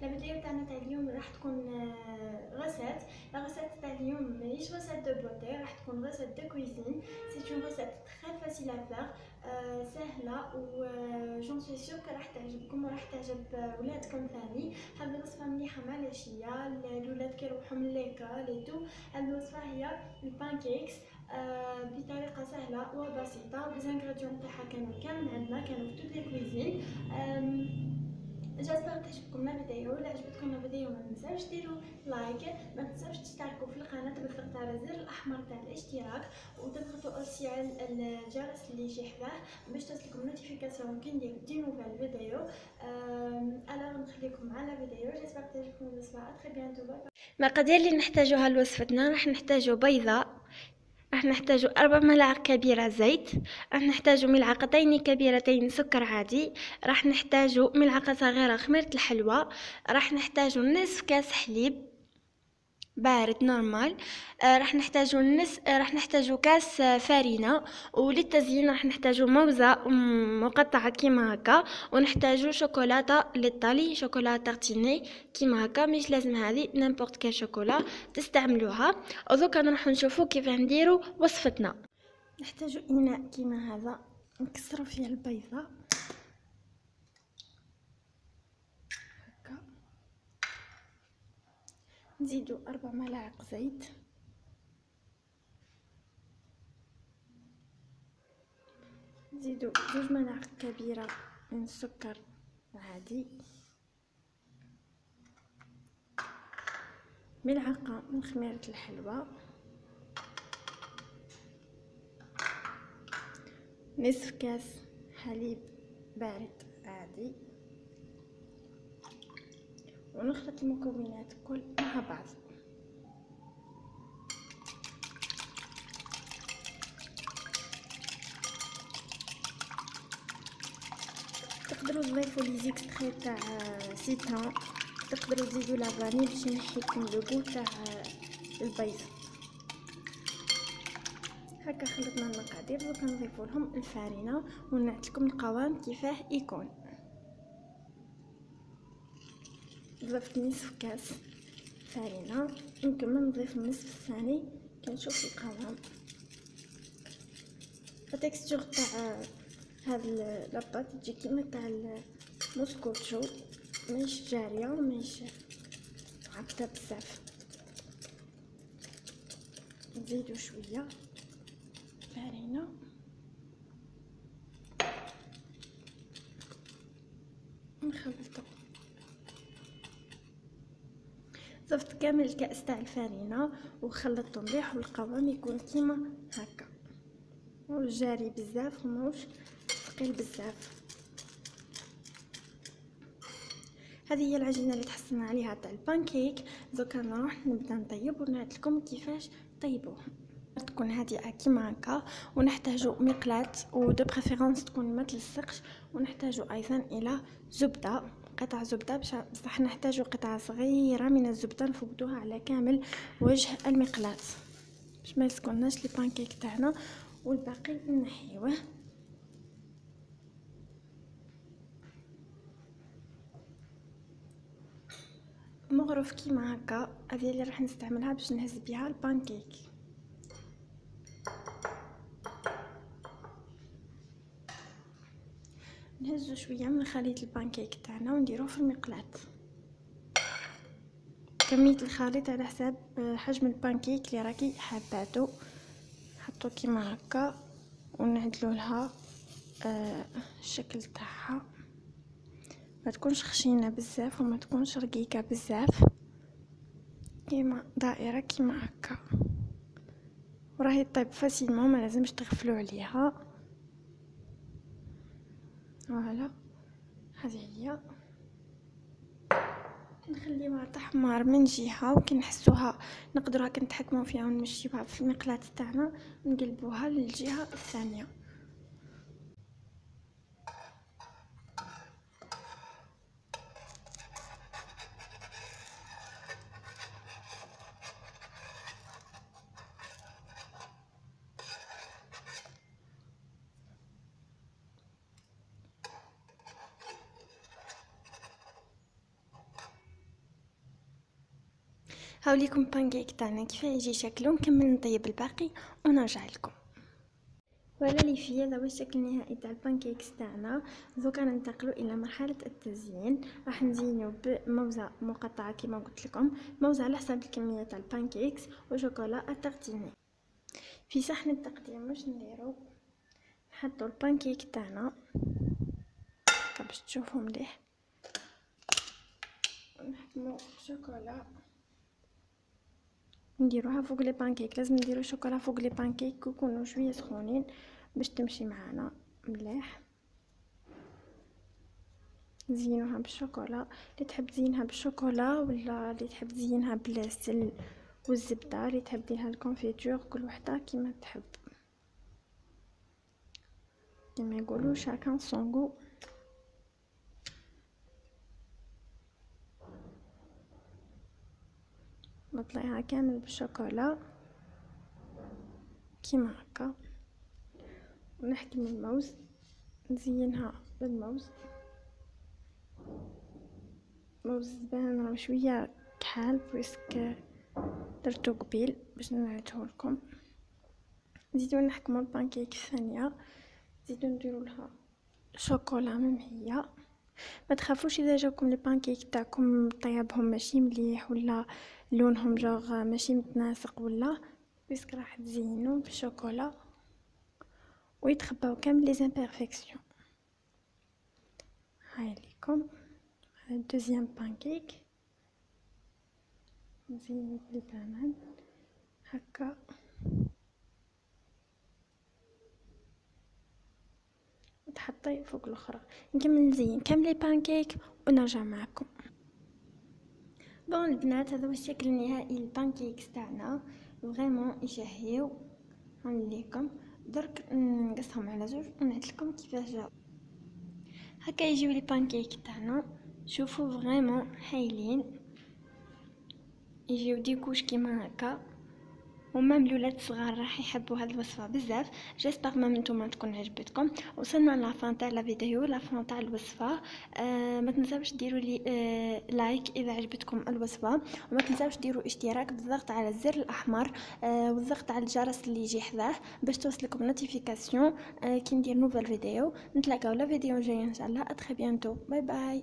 فيديو تاعنا تاع اليوم راح تكون recette la recette تاع اليوم ماهيش recette de beauté راح تكون recette de cuisine c'est une recette très facile à faire سهلة و j'en suis sûre راح تعجبكم وراح تعجب ولادكم ثاني. هذه الوصفة مليحة مع العشيه الولاد كيروحوا من l'école et tout هذه الوصفة هي ال pancakes آه بطريقة سهلة وبسيطة ب les ingrédients تاعها كانوا كامل عندنا كانوا في toutes les cuisines j'espère تعجبكم الفيديو ولا عجبتكم الفيديو ما تنساوش ديروا like ما تنساوش تشتركوا في القناة بالضغط على زر الأحمر تاع الاشتراك. وتضغطوا aussi على الجرس اللي يجي حداه باش توصلكم notification كي ندير des nouvelles vidéos. alors نخليكم على الفيديو j'espère تعجبكم الوصفه très bientôt المقادير اللي نحتاجوها لوصفتنا راح نحتاجو بيضه راح نحتاج أربع ملاعق كبيرة زيت راح نحتاج ملعقتين كبيرتين سكر عادي راح نحتاج ملعقة صغيرة خميرة الحلوى راح نحتاج نصف كاس حليب. بارد normal آه راح نحتاجو نس آه راح نحتاجو كاس آه فارينة. وللتزيين راح نحتاجو موزة مقطعة كيما هكا. ونحتاجو شوكولاتة للطلي شوكولاتة à tartiner كيما هكا. مش لازم هذه n'importe quel chocolat تستعملوها. ودوكا نروح نشوفو كيف نديرو وصفتنا. نحتاجو إناء كيما هذا. نكسرو فيه البيضة. نزيدو أربع ملاعق زيت. نزيدو جوج ملاعق كبيرة من السكر عادي. ملعقة من خميرة الحلوى. نصف كاس حليب بارد عادي. ونخلط المكونات الكل مع بعض. تقدروا تضيفوا لي زيكستري تاع سيترون تقدروا تزيدوا لا فاني باش ينحي لكم لو تاع البيض. هكا خلطنا المقادير دوكا نضيفوا لهم الفارينة ونعطيكم القوام كيفاه يكون. ضفت نصف كاس فارينة. نكمل نضيف النصف الثاني. كنشوف القوام التكستور تاع هاد لاباط تجي كيما تاع الموسكوتشو ماهيش جارية وماهيش عبدة بزاف. نزيدو شوية. فارينة نخلطو ضفت كامل الكأس تاع الفارينة وخلطته مليح والقوام يكون كيما هكا. موش جاري بزاف وموش ثقيل بزاف. هذه هي العجينة اللي تحصلنا عليها تاع البانكيك. دوكا نروح نبدأ نطيب ونعطيكم كيفاش طيبوه تكون هادئه كيما هكا ونحتاجو مقلاة و de préférence تكون ما تلصقش ونحتاجو أيضا إلى زبدة. قطع زبدة بصح نحتاج قطعة صغيرة من الزبدة نفقدوها على كامل وجه المقلاة باش ما يسكناش les pancakes تاعنا والباقي نحيوه. مغرف كيما هكا هذه اللي راح نستعملها باش نهز بها البانكيك. نهزو شوية من خليط البانكيك تاعنا ونديروه في المقلاة. كمية الخليط على حساب حجم البانكيك اللي راكي حاباتو نحطو كيما هكا ونعدلو لها آه الشكل تاعها. ما تكونش خشينة بزاف وما تكونش رقيقة بزاف. كيما دائرة كيما هكا. وراهي طيب facilement ما لازمش تغفلوا عليها. voilà. هذه هي. نخليوها تحمر من جهة وكي نحسوها نقدروا هكا نتحكموا فيها ونمشيوها في المقلاة تاعنا نقلبوها للجهة الثانية. هاوليكم بانكيك تاعنا كيف يجي شكله نكمل نطيب الباقي ونرجع لكم. ولا لي في هذا هو الشكل النهائي تاع ال pancakes تاعنا. دوكا ننتقلوا إلى مرحلة التزيين. راح نزينو بموزة مقطعة كما قلت لكم. موزة على حسب الكمية تاع ال pancakes وشوكولا التقديمي. في صحن التقديم واش نديرو؟ نحطو البانكيك تاعنا. باش تشوفوا مليح؟ نحكمو شوكولا. نديروها فوق les pancakes لازم نديرو شوكولا فوق les pancakes ويكونوا شوية سخونين باش تمشي معانا مليح نزينوها بالشوكولا اللي تحب تزينها بالشوكولا ولا اللي تحب تزينها بالعسل والزبده اللي تحب ديرها ال confiture كل وحده كيما تحب كما يقولوا chacun son goût نطلعها كامل بالشوكولا. كيما هكا. ونحكم الموز. نزينها بالموز. موز زبان راه شوية كحال puisque درتو قبيل باش نعيطه لكم. نزيدو نحكمو البانكيك الثانية. نزيدو نديرو لها شوكولا ممهية. ما تخافوش إذا جاكم les pancakes تاعكم طيابهم ماشي مليح ولا لونهم جوغ ماشي متناسق ولا puisque راح تزينو بالشوكولا ويتخباو كامل les imperfections هاي ليكم. ال deuxième pancake. نزينو بالبنان هكا تحطي فوق الأخرى. نكمل نزين كامل les pancakes ونرجع معكم. bon البنات هذا هو الشكل النهائي لل pancakes تاعنا. vraiment يشهيو هنليكم. درك نقصهم على زوج ونعطيكم كيفاش جاو. هكا يجيو les pancakes تاعنا. شوفوا vraiment هايلين يجيو des couches كيما هكا. و même الولاد الصغار راح يحبوا هاد الوصفة بزاف. j'espère même نتوما تكون عجبتكم. وصلنا la fin تاع la vidéo la fin تاع الوصفة. آه ما تنساوش ديروا لي آه like إذا عجبتكم الوصفة. وما تنساوش ديروا اشتراك بالضغط على الزر الأحمر آه والضغط على الجرس اللي يجي حداه باش توصلكم notification آه كي ندير nouvelle vidéo نتلاقاو la vidéo جاي إن شاء الله. à très bientôt bye bye